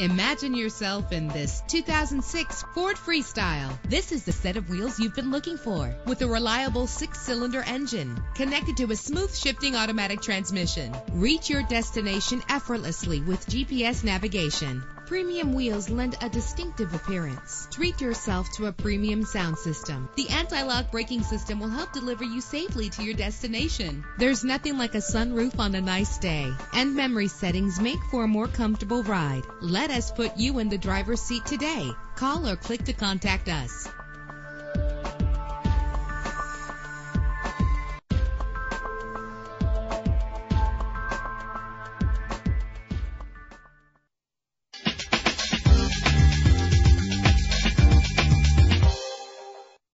Imagine yourself in this 2006 Ford Freestyle. This is the set of wheels you've been looking for with a reliable six-cylinder engine connected to a smooth shifting automatic transmission. Reach your destination effortlessly with GPS navigation. Premium wheels lend a distinctive appearance. Treat yourself to a premium sound system. The anti-lock braking system will help deliver you safely to your destination. There's nothing like a sunroof on a nice day. And memory settings make for a more comfortable ride. Let us put you in the driver's seat today. Call or click to contact us.